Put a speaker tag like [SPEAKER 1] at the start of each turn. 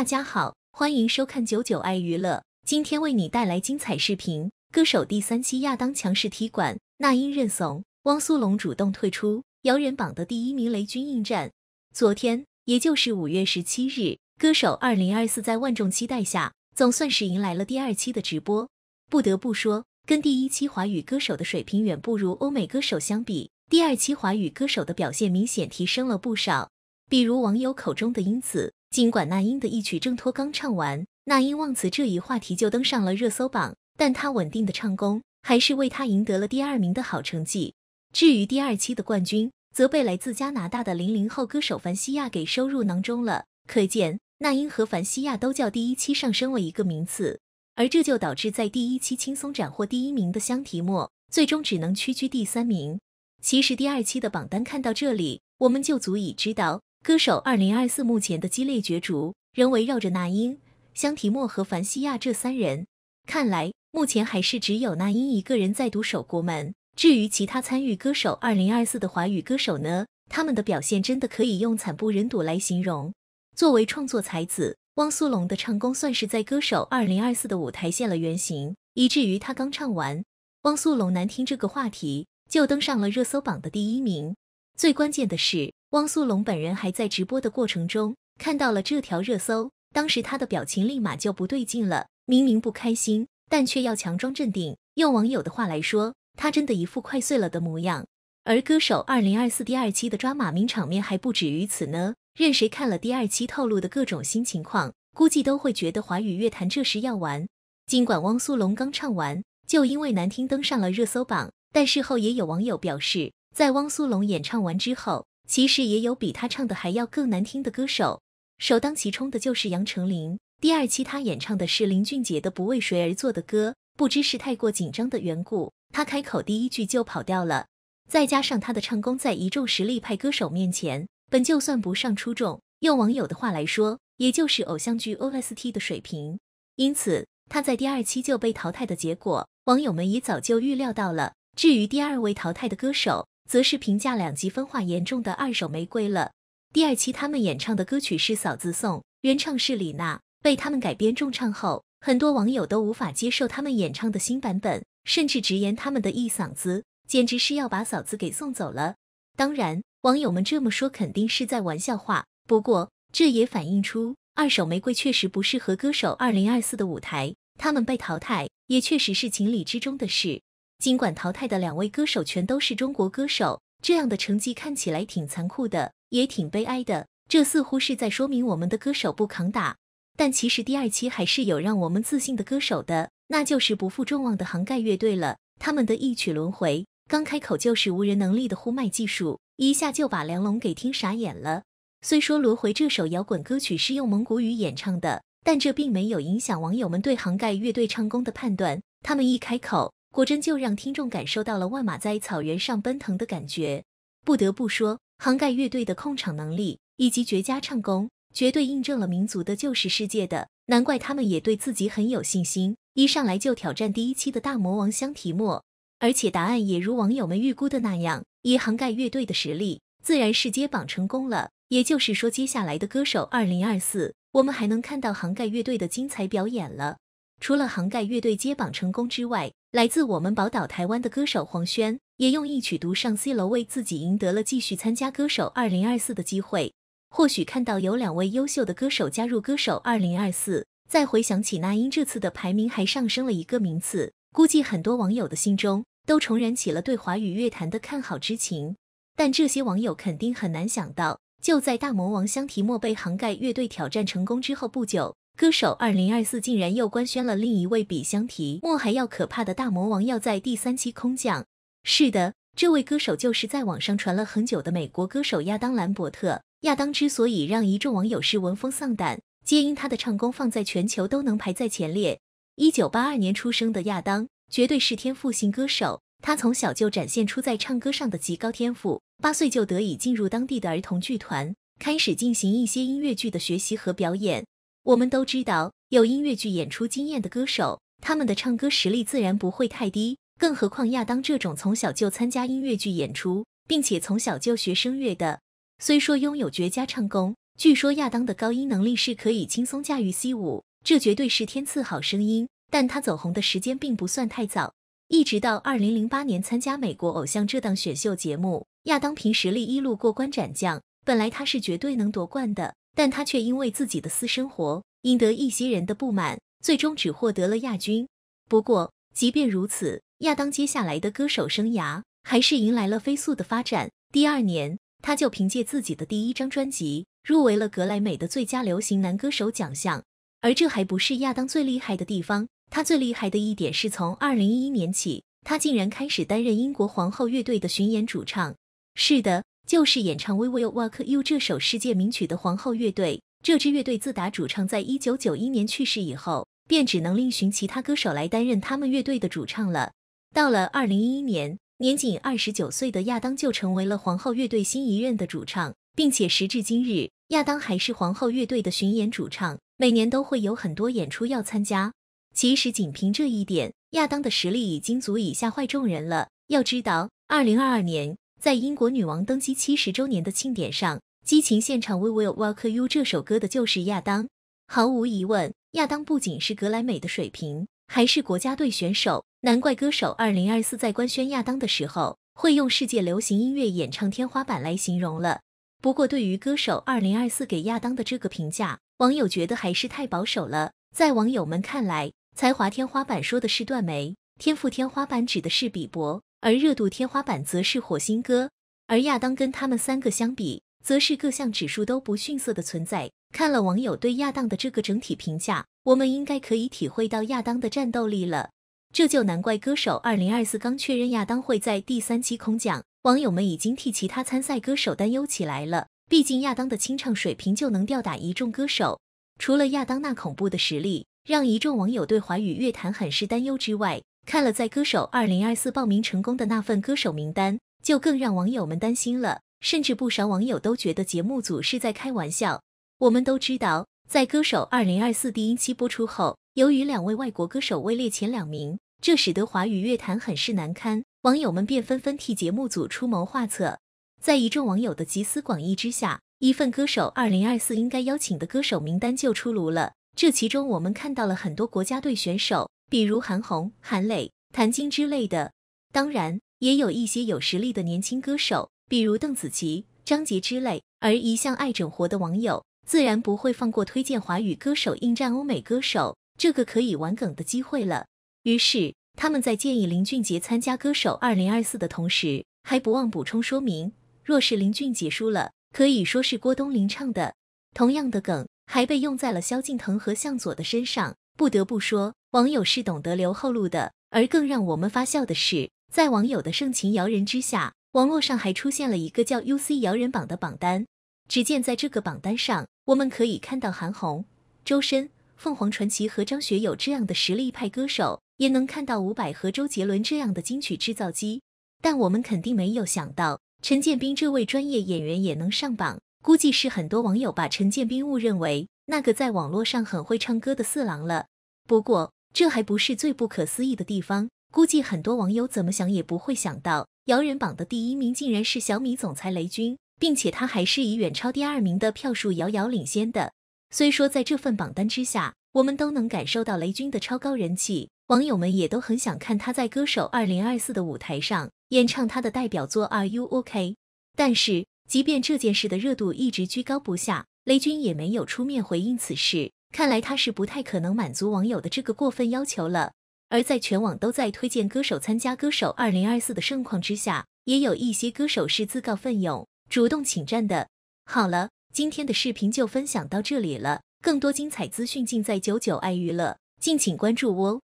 [SPEAKER 1] 大家好，欢迎收看九九爱娱乐。今天为你带来精彩视频。歌手第三期亚当强势踢馆，那英认怂，汪苏泷主动退出，摇人榜的第一名雷军应战。昨天，也就是五月十七日，歌手二零二四在万众期待下，总算是迎来了第二期的直播。不得不说，跟第一期华语歌手的水平远不如欧美歌手相比，第二期华语歌手的表现明显提升了不少。比如网友口中的英子。尽管那英的一曲《挣脱》刚唱完，那英忘词这一话题就登上了热搜榜，但她稳定的唱功还是为她赢得了第二名的好成绩。至于第二期的冠军，则被来自加拿大的零零后歌手凡西亚给收入囊中了。可见，那英和凡西亚都较第一期上升了一个名次，而这就导致在第一期轻松斩获第一名的香缇莫，最终只能屈居第三名。其实第二期的榜单看到这里，我们就足以知道。歌手二零二四目前的激烈角逐仍围绕着那英、香缇莫和凡西亚这三人。看来目前还是只有那英一个人在独守国门。至于其他参与歌手二零二四的华语歌手呢？他们的表现真的可以用惨不忍睹来形容。作为创作才子，汪苏泷的唱功算是在歌手二零二四的舞台现了原形，以至于他刚唱完“汪苏泷难听”这个话题，就登上了热搜榜的第一名。最关键的是。汪苏泷本人还在直播的过程中看到了这条热搜，当时他的表情立马就不对劲了。明明不开心，但却要强装镇定。用网友的话来说，他真的一副快碎了的模样。而歌手二零二四第二期的抓马名场面还不止于此呢。任谁看了第二期透露的各种新情况，估计都会觉得华语乐坛这时要完。尽管汪苏泷刚唱完就因为难听登上了热搜榜，但事后也有网友表示，在汪苏泷演唱完之后。其实也有比他唱的还要更难听的歌手，首当其冲的就是杨丞琳。第二期他演唱的是林俊杰的《不为谁而作的歌》，不知是太过紧张的缘故，他开口第一句就跑调了。再加上他的唱功在一众实力派歌手面前，本就算不上出众，用网友的话来说，也就是偶像剧 OST 的水平。因此他在第二期就被淘汰的结果，网友们也早就预料到了。至于第二位淘汰的歌手，则是评价两极分化严重的二手玫瑰了。第二期他们演唱的歌曲是《嫂子颂》，原唱是李娜，被他们改编重唱后，很多网友都无法接受他们演唱的新版本，甚至直言他们的一嗓子简直是要把嫂子给送走了。当然，网友们这么说肯定是在玩笑话，不过这也反映出二手玫瑰确实不适合歌手二零二四的舞台，他们被淘汰也确实是情理之中的事。尽管淘汰的两位歌手全都是中国歌手，这样的成绩看起来挺残酷的，也挺悲哀的。这似乎是在说明我们的歌手不抗打。但其实第二期还是有让我们自信的歌手的，那就是不负众望的杭盖乐队了。他们的一曲轮回，刚开口就是无人能力的呼麦技术，一下就把梁龙给听傻眼了。虽说轮回这首摇滚歌曲是用蒙古语演唱的，但这并没有影响网友们对杭盖乐队唱功的判断。他们一开口。果真就让听众感受到了万马在草原上奔腾的感觉。不得不说，杭盖乐队的控场能力以及绝佳唱功，绝对印证了民族的就是世界的。难怪他们也对自己很有信心，一上来就挑战第一期的大魔王香缇莫。而且答案也如网友们预估的那样，以杭盖乐队的实力，自然是接榜成功了。也就是说，接下来的歌手二零二四，我们还能看到杭盖乐队的精彩表演了。除了杭盖乐队接榜成功之外，来自我们宝岛台湾的歌手黄轩，也用一曲独上 C 楼，为自己赢得了继续参加歌手二零二四的机会。或许看到有两位优秀的歌手加入歌手二零二四，再回想起那英这次的排名还上升了一个名次，估计很多网友的心中都重燃起了对华语乐坛的看好之情。但这些网友肯定很难想到，就在大魔王香缇莫被杭盖乐队挑战成功之后不久。歌手二零二四竟然又官宣了另一位比香缇莫还要可怕的大魔王要在第三期空降。是的，这位歌手就是在网上传了很久的美国歌手亚当兰伯特。亚当之所以让一众网友是闻风丧胆，皆因他的唱功放在全球都能排在前列。一九八二年出生的亚当，绝对是天赋型歌手。他从小就展现出在唱歌上的极高天赋，八岁就得以进入当地的儿童剧团，开始进行一些音乐剧的学习和表演。我们都知道，有音乐剧演出经验的歌手，他们的唱歌实力自然不会太低。更何况亚当这种从小就参加音乐剧演出，并且从小就学声乐的，虽说拥有绝佳唱功，据说亚当的高音能力是可以轻松驾驭 C 五，这绝对是天赐好声音。但他走红的时间并不算太早，一直到二零零八年参加美国偶像这档选秀节目，亚当凭实力一路过关斩将。本来他是绝对能夺冠的，但他却因为自己的私生活赢得一些人的不满，最终只获得了亚军。不过，即便如此，亚当接下来的歌手生涯还是迎来了飞速的发展。第二年，他就凭借自己的第一张专辑入围了格莱美的最佳流行男歌手奖项。而这还不是亚当最厉害的地方。他最厉害的一点是从二零一一年起，他竟然开始担任英国皇后乐队的巡演主唱。是的，就是演唱《We Will Walk You》这首世界名曲的皇后乐队。这支乐队自打主唱在一九九一年去世以后，便只能另寻其他歌手来担任他们乐队的主唱了。到了二零一一年，年仅二十九岁的亚当就成为了皇后乐队新一任的主唱，并且时至今日，亚当还是皇后乐队的巡演主唱，每年都会有很多演出要参加。其实仅凭这一点，亚当的实力已经足以吓坏众人了。要知道，二零二二年在英国女王登基七十周年的庆典上，激情现场《We Will Walk You》这首歌的就是亚当。毫无疑问，亚当不仅是格莱美的水平，还是国家队选手。难怪歌手二零二四在官宣亚当的时候，会用世界流行音乐演唱天花板来形容了。不过，对于歌手二零二四给亚当的这个评价，网友觉得还是太保守了。在网友们看来，才华天花板说的是段梅，天赋天花板指的是比伯，而热度天花板则是火星哥。而亚当跟他们三个相比，则是各项指数都不逊色的存在。看了网友对亚当的这个整体评价，我们应该可以体会到亚当的战斗力了。这就难怪歌手二零二四刚确认亚当会在第三期空降，网友们已经替其他参赛歌手担忧起来了。毕竟亚当的清唱水平就能吊打一众歌手，除了亚当那恐怖的实力。让一众网友对华语乐坛很是担忧之外，看了在歌手二零二四报名成功的那份歌手名单，就更让网友们担心了。甚至不少网友都觉得节目组是在开玩笑。我们都知道，在歌手二零二四第一期播出后，由于两位外国歌手位列前两名，这使得华语乐坛很是难堪，网友们便纷纷替节目组出谋划策。在一众网友的集思广益之下，一份歌手二零二四应该邀请的歌手名单就出炉了。这其中，我们看到了很多国家队选手，比如韩红、韩磊、谭晶之类的。当然，也有一些有实力的年轻歌手，比如邓紫棋、张杰之类。而一向爱整活的网友，自然不会放过推荐华语歌手应战欧美歌手这个可以玩梗的机会了。于是，他们在建议林俊杰参加歌手二零二四的同时，还不忘补充说明：若是林俊杰输了，可以说是郭冬临唱的。同样的梗。还被用在了萧敬腾和向佐的身上。不得不说，网友是懂得留后路的。而更让我们发笑的是，在网友的盛情摇人之下，网络上还出现了一个叫 “UC 摇人榜”的榜单。只见在这个榜单上，我们可以看到韩红、周深、凤凰传奇和张学友这样的实力派歌手，也能看到伍佰和周杰伦这样的金曲制造机。但我们肯定没有想到，陈建斌这位专业演员也能上榜。估计是很多网友把陈建斌误认为那个在网络上很会唱歌的四郎了。不过这还不是最不可思议的地方，估计很多网友怎么想也不会想到，摇人榜的第一名竟然是小米总裁雷军，并且他还是以远超第二名的票数遥遥领先的。虽说在这份榜单之下，我们都能感受到雷军的超高人气，网友们也都很想看他在歌手二零二四的舞台上演唱他的代表作 Are You OK？但是。即便这件事的热度一直居高不下，雷军也没有出面回应此事。看来他是不太可能满足网友的这个过分要求了。而在全网都在推荐歌手参加歌手2024的盛况之下，也有一些歌手是自告奋勇、主动请战的。好了，今天的视频就分享到这里了，更多精彩资讯尽在九九爱娱乐，敬请关注哦。